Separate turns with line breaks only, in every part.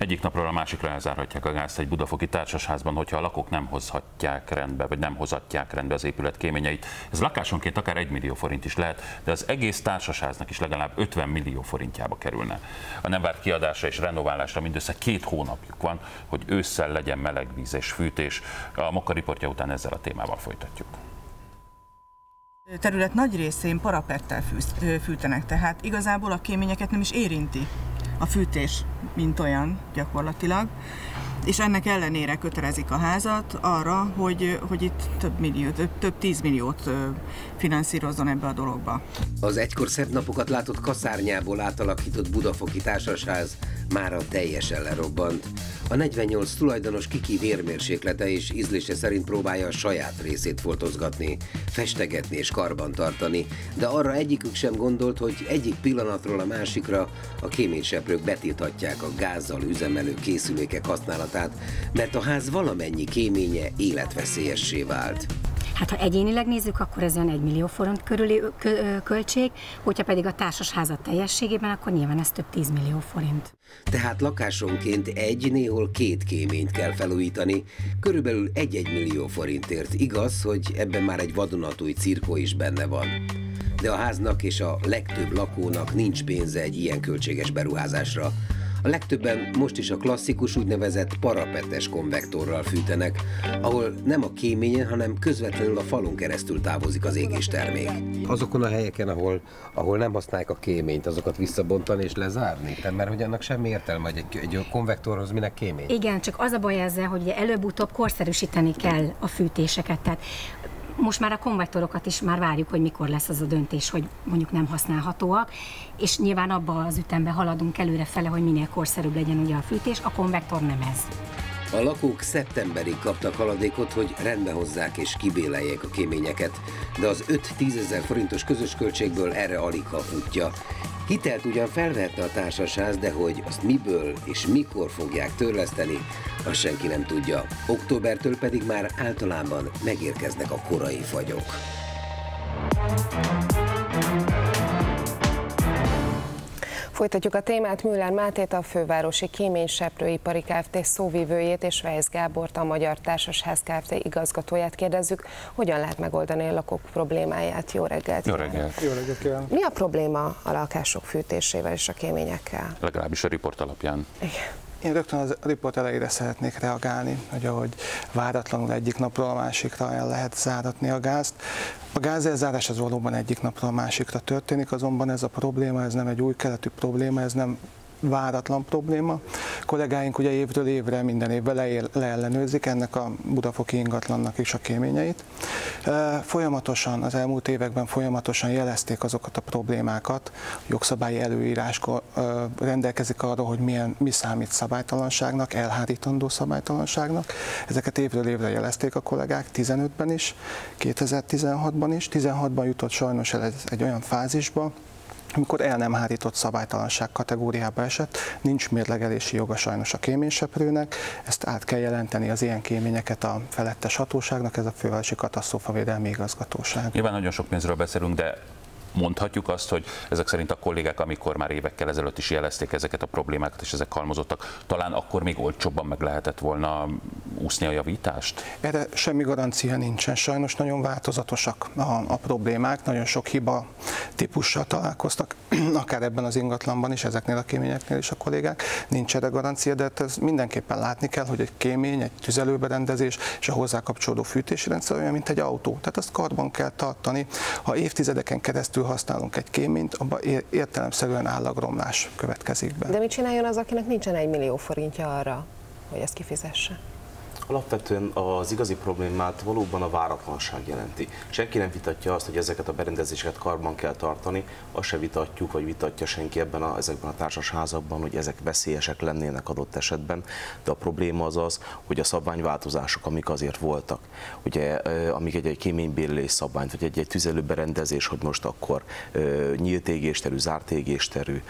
Egyik napról a másikra elzárhatják a gázt egy budafoki társasházban, hogyha a lakók nem hozhatják rendbe, vagy nem hozatják rendbe az épület kéményeit. Ez lakásonként akár 1 millió forint is lehet, de az egész társasháznak is legalább 50 millió forintjába kerülne. A nem várt kiadásra és renoválásra mindössze két hónapjuk van, hogy ősszel legyen meleg víz és fűtés. A Mokka riportja után ezzel a témával folytatjuk
terület nagy részén parapettel fűtenek, tehát igazából a kéményeket nem is érinti a fűtés, mint olyan gyakorlatilag és ennek ellenére kötelezik a házat arra, hogy, hogy itt több millió, több, több tízmilliót finanszírozzon ebbe a dologba.
Az egykor szebb napokat látott kaszárnyából átalakított Budafoki Társasház már a teljesen lerobbant. A 48 tulajdonos kiki vérmérséklete és ízlése szerint próbálja a saját részét foltozgatni, festegetni és karban tartani, de arra egyikük sem gondolt, hogy egyik pillanatról a másikra a kéményseprők betilthatják a gázzal üzemelő készülékek használatát, mert a ház valamennyi kéménye életveszélyessé vált.
Hát ha egyénileg nézzük, akkor ez olyan 1 millió forint körüli költség, hogyha pedig a társasházat teljességében, akkor nyilván ez több 10 millió forint.
Tehát lakásonként egy, néhol két kéményt kell felújítani, körülbelül 1-1 millió forintért. Igaz, hogy ebben már egy vadonatúj cirkó is benne van. De a háznak és a legtöbb lakónak nincs pénze egy ilyen költséges beruházásra. A legtöbben most is a klasszikus úgynevezett parapetes konvektorral fűtenek, ahol nem a kéményen, hanem közvetlenül a falon keresztül távozik az égés termék.
Azokon a helyeken, ahol, ahol nem használják a kéményt, azokat visszabontani és lezárni? Tehát mert hogy annak semmi értelme, hogy egy, egy konvektorhoz minek kémény?
Igen, csak az a baj ezzel, hogy előbb-utóbb korszerűsíteni kell a fűtéseket. Tehát most már a konvektorokat is már várjuk, hogy mikor lesz az a döntés, hogy mondjuk nem használhatóak, és nyilván abba az ütembe haladunk előre fele, hogy minél korszerűbb legyen ugye a fűtés, a konvektor nem ez.
A lakók szeptemberig kaptak haladékot, hogy rendbe hozzák és kibéleljék a kéményeket, de az 5-10 ezer forintos közös költségből erre alig ha futja. Hitelt ugyan felvette a társasház, de hogy azt miből és mikor fogják törleszteni, azt senki nem tudja. Októbertől pedig már általában megérkeznek a korai fagyok.
Folytatjuk a témát Müller Mátét, a fővárosi kéményseprőipari Kft. szóvivőjét és Vejsz Gábort, a Magyar Társasház Kft. igazgatóját kérdezzük, hogyan lehet megoldani a lakók problémáját. Jó reggelt!
Jó reggelt!
Jó reggelt
Mi a probléma a lakások fűtésével és a kéményekkel?
Legalábbis a riport alapján.
Igen.
Én rögtön az riport elejére szeretnék reagálni, hogy ahogy váratlanul egyik napról a másikra el lehet záratni a gázt. A gázelzárás az valóban egyik napról a másikra történik, azonban ez a probléma, ez nem egy új keletű probléma, ez nem váratlan probléma. A kollégáink ugye évről évre minden évben leellenőrzik ennek a budafoki ingatlannak is a kéményeit. Folyamatosan, az elmúlt években folyamatosan jelezték azokat a problémákat, a jogszabályi előírás rendelkezik arról, hogy milyen, mi számít szabálytalanságnak, elhárítandó szabálytalanságnak. Ezeket évről évre jelezték a kollégák, 15-ben is, 2016-ban is. 16-ban jutott sajnos el egy olyan fázisba, amikor el nem hárított szabálytalanság kategóriába esett, nincs mérlegelési joga sajnos a kéményseprőnek, ezt át kell jelenteni az ilyen kéményeket a felettes hatóságnak, ez a Fővárosi Katasztrófavédelmi Igazgatóság.
Nyilván nagyon sok pénzről beszélünk, de mondhatjuk azt, hogy ezek szerint a kollégák, amikor már évekkel ezelőtt is jelezték ezeket a problémákat, és ezek halmozottak, talán akkor még olcsóbban meg lehetett volna úszni a javítást?
Erre semmi garancia nincsen. Sajnos nagyon változatosak a, a problémák, nagyon sok hiba típussal találkoztak, akár ebben az ingatlanban is, ezeknél a kéményeknél is a kollégák. Nincs erre garancia, de hát ez mindenképpen látni kell, hogy egy kémény, egy tüzelőberendezés és a hozzá kapcsolódó fűtési rendszer olyan, mint egy autó. Tehát ezt karban kell tartani. Ha évtizedeken keresztül keresztül használunk egy kéményt, abban értelemszerűen állagromlás következik be.
De mit csináljon az, akinek nincsen egy millió forintja arra, hogy ezt kifizesse?
Alapvetően az igazi problémát valóban a váratlanság jelenti. Senki nem vitatja azt, hogy ezeket a berendezéseket karban kell tartani, azt se vitatjuk, vagy vitatja senki ebben a, ezekben a társasházakban, hogy ezek veszélyesek lennének adott esetben, de a probléma az az, hogy a szabványváltozások, amik azért voltak, ugye, amik egy, egy kéménybérlés szabványt, vagy egy, egy tüzelőberendezés, hogy most akkor nyílt égésterű, zárt égésterű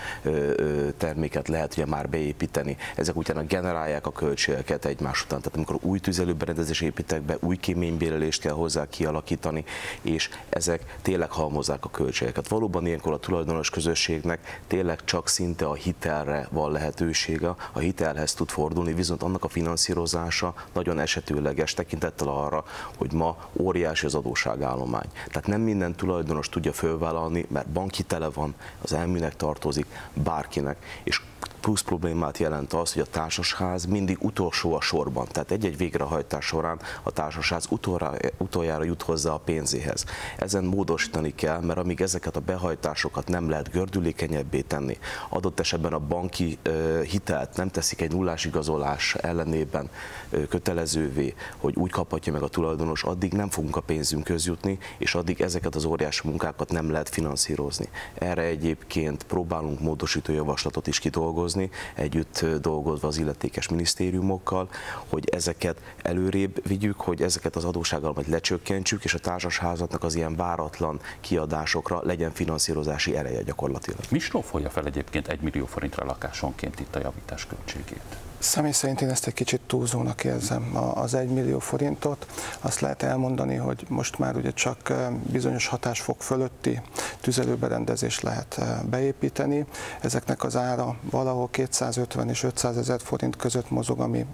terméket lehet ugye már beépíteni, ezek utána generálják a költségeket egymás után, tehát amikor új tüzelőberendezés építek be, új kéménybérelést kell hozzá kialakítani, és ezek tényleg halmozzák a költségeket. Valóban ilyenkor a tulajdonos közösségnek tényleg csak szinte a hitelre van lehetősége, a hitelhez tud fordulni, viszont annak a finanszírozása nagyon esetőleges tekintettel arra, hogy ma óriási az adóságállomány. Tehát nem minden tulajdonos tudja fölvállalni, mert bankhitele van, az elműnek tartozik, bárkinek, és plusz problémát jelent az, hogy a társasház mindig utolsó a sorban. Tehát egy-egy végrehajtás során a társasház utoljára, utoljára jut hozzá a pénzéhez. Ezen módosítani kell, mert amíg ezeket a behajtásokat nem lehet gördülékenyebbé tenni, adott esetben a banki ö, hitelt nem teszik egy nullás igazolás ellenében ö, kötelezővé, hogy úgy kaphatja meg a tulajdonos, addig nem fogunk a pénzünk közjutni, és addig ezeket az óriási munkákat nem lehet finanszírozni. Erre egyébként próbálunk módosító javaslatot is kidolgozni, dolgozni, együtt dolgozva az illetékes minisztériumokkal, hogy ezeket előrébb vigyük, hogy ezeket az adósággal lecsökkentsük, és a társasházatnak az ilyen váratlan kiadásokra legyen finanszírozási ereje gyakorlatilag.
Mi strófolja fel egyébként egy millió forintra lakásonként itt a javítás költségét?
Személy szerint én ezt egy kicsit túlzónak érzem az 1 millió forintot. Azt lehet elmondani, hogy most már ugye csak bizonyos hatásfok fölötti tüzelőberendezés lehet beépíteni. Ezeknek az ára valahol 250 és 500 ezer forint között mozog, ami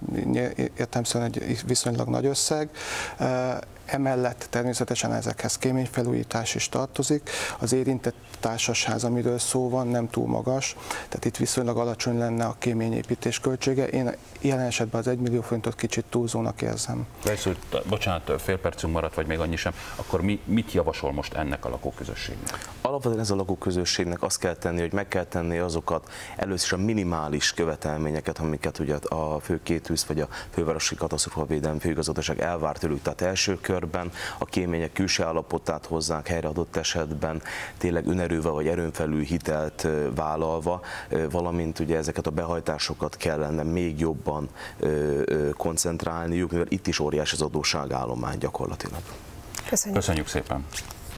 értelmszerűen egy viszonylag nagy összeg. Emellett természetesen ezekhez kéményfelújítás is tartozik. Az érintett társasház, amiről szó van, nem túl magas, tehát itt viszonylag alacsony lenne a kéményépítés költsége. Én jelen esetben az 1 millió forintot kicsit túlzónak érzem.
Persze, bocsánat, fél percünk maradt, vagy még annyi sem, akkor mi, mit javasol most ennek a lakóközösségnek?
Alapvetően ez a lakóközösségnek azt kell tenni, hogy meg kell tenni azokat először is a minimális követelményeket, amiket ugye a fő kétűz vagy a fővárosi katasztrófavédelmi főigazgatóság elvárt tőlük. Tehát első körben a kémények külső állapotát hozzák helyre adott esetben, tényleg önerővel vagy erőn felül hitelt vállalva, valamint ugye ezeket a behajtásokat kellene még jobban koncentrálniuk, mivel itt is óriás az adósságállomány gyakorlatilag.
Köszönjük.
Köszönjük szépen.